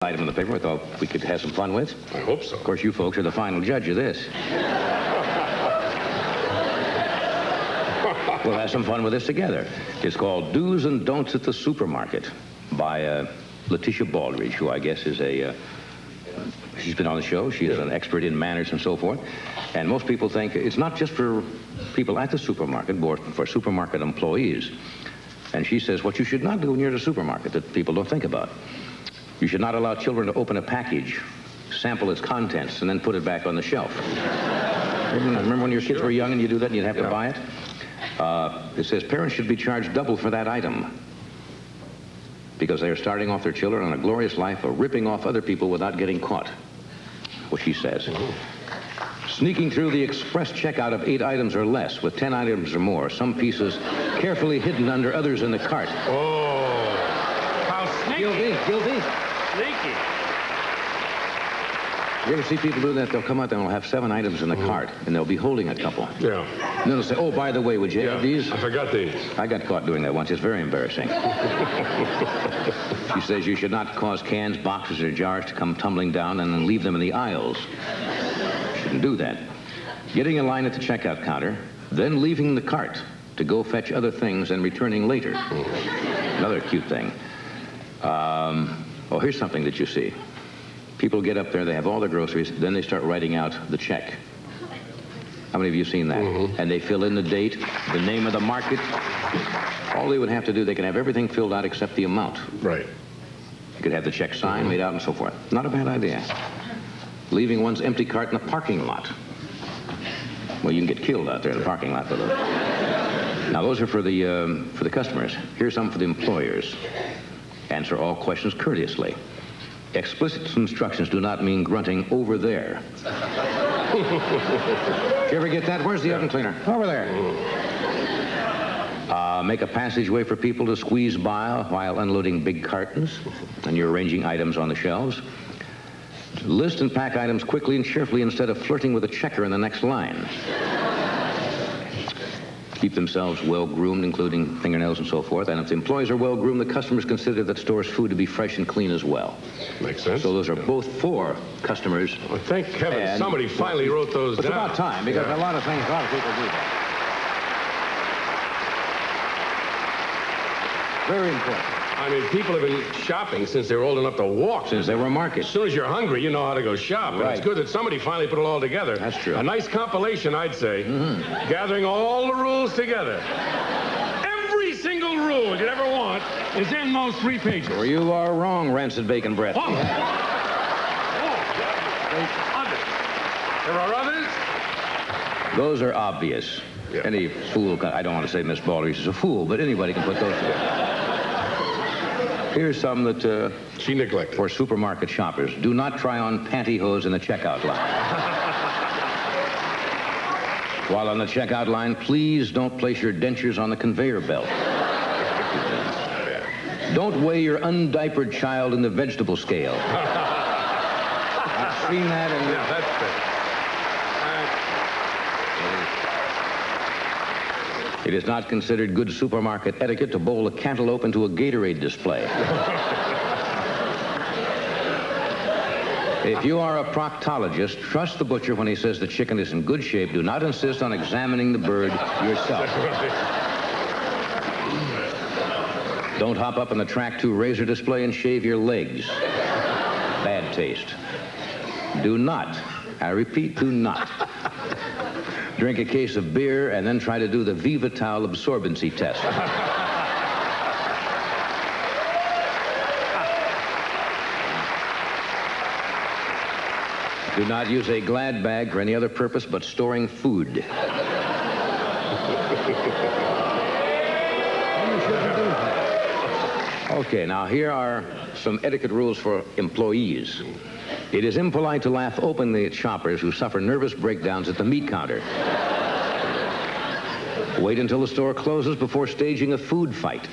item in the paper I thought we could have some fun with. I hope so. Of course, you folks are the final judge of this. we'll have some fun with this together. It's called Do's and Don'ts at the Supermarket by uh, Letitia Baldrige, who I guess is a... Uh, she's been on the show. She is an expert in manners and so forth. And most people think it's not just for people at the supermarket, but for supermarket employees. And she says what you should not do when you're at a supermarket that people don't think about. You should not allow children to open a package, sample its contents, and then put it back on the shelf. remember, when your kids Sure. were young and you do that and you'd have Yeah. to buy it? Uh, it says parents should be charged double for that item because they are starting off their children on a glorious life of ripping off other people without getting caught. What she says. Sneaking through the express checkout of eight items or less with ten items or more, some pieces carefully hidden under others in the cart. Oh. How sneaky. Guilty, guilty. Sneaky. You ever see people do that? They'll come out there and they'll have seven items in the cart, and they'll be holding a couple. Yeah. And then they'll say, oh, by the way, would you Yeah. have these? I forgot these. I got caught doing that once. It's very embarrassing. she says you should not cause cans, boxes, or jars to come tumbling down and then leave them in the aisles. Shouldn't do that. Getting in line at the checkout counter, then leaving the cart to go fetch other things and returning later. Another cute thing. Um, oh, here's something that you see. People get up there, they have all their groceries, then they start writing out the check. How many of you seen that? And they fill in the date, the name of the market. All they would have to do, they can have everything filled out except the amount. Right. You could have the check signed, made out, and so forth. Not a bad idea. Leaving one's empty cart in the parking lot. Well, you can get killed out there in the parking lot with it. Now, those are for the, um, for the customers. Here's some for the employers. Answer all questions courteously. Explicit instructions do not mean grunting over there. You ever get that? Where's the oven cleaner? Over there. Uh, make a passageway for people to squeeze by while unloading big cartons and you're arranging items on the shelves. List and pack items quickly and cheerfully instead of flirting with a checker in the next line. Keep themselves well groomed, including fingernails and so forth. And if the employees are well groomed, the customers consider that store's food to be fresh and clean as well. Makes sense. So those are both for customers. Well, thank heaven And- somebody finally wrote those It's down. about time because Yeah. a lot of things, a lot of people do that. Very important. I mean, people have been shopping since they were old enough to walk. Since they were market. As soon as you're hungry, you know how to go shop. And it's good that somebody finally put it all together. That's true. A nice compilation, I'd say. Mm-hmm. Gathering all the rules together. Every single rule you'd ever want is in those three pages. Well, you are wrong, rancid bacon breath. Oh. Oh. There are others? Those are obvious. Yeah. Any fool, can, I don't want to say Miss Baldrige is a fool, but anybody can put those together. Here's some that, uh, She neglected. for supermarket shoppers. Do not try on pantyhose in the checkout line. While on the checkout line, please don't place your dentures on the conveyor belt. Don't weigh your undiapered child in the vegetable scale. I've seen that in Yeah, that's. It is not considered good supermarket etiquette to bowl a cantaloupe into a Gatorade display. if you are a proctologist, trust the butcher when he says the chicken is in good shape. Do not insist on examining the bird yourself. Don't hop up in the Trac II razor display and shave your legs. Bad taste. Do not, I repeat, do not drink a case of beer and then try to do the Vivital absorbency test. Do not use a glad bag for any other purpose but storing food. Okay, now here are some etiquette rules for employees. It is impolite to laugh openly at shoppers who suffer nervous breakdowns at the meat counter. Wait until the store closes before staging a food fight.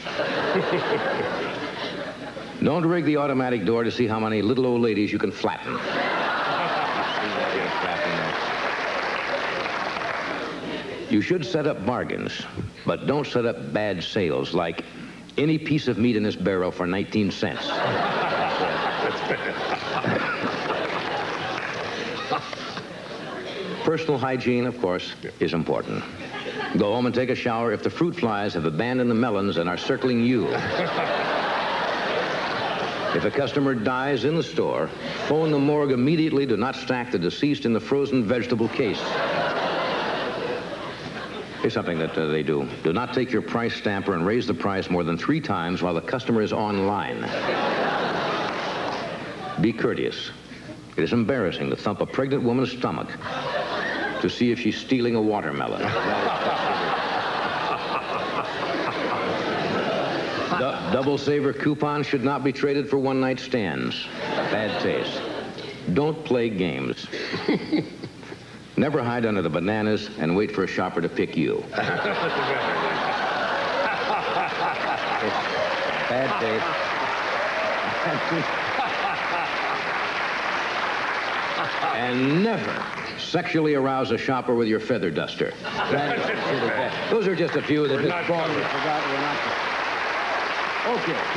Don't rig the automatic door to see how many little old ladies you can flatten. You should set up bargains, but don't set up bad sales like any piece of meat in this barrel for 19 cents. Personal hygiene, of course, is important. Go home and take a shower if the fruit flies have abandoned the melons and are circling you. If a customer dies in the store, phone the morgue immediately. Do not stack the deceased in the frozen vegetable case. Here's something that uh, they do. Do not take your price stamper and raise the price more than three times while the customer is online. Be courteous. It is embarrassing to thump a pregnant woman's stomach to see if she's stealing a watermelon. Du- double saver coupons should not be traded for one night stands. Bad taste. Don't play games. Never hide under the bananas and wait for a shopper to pick you. Bad taste. and never sexually arouse a shopper with your feather duster. Those are just a few that We're just not brought forgot we're not. Okay.